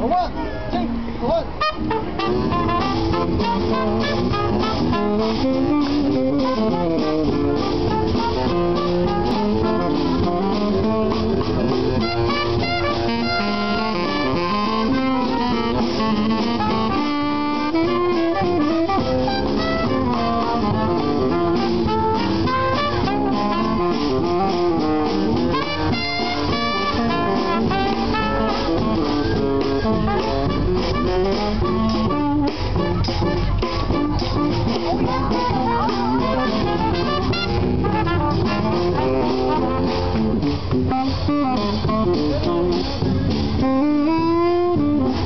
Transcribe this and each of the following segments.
One, two, one.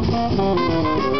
Música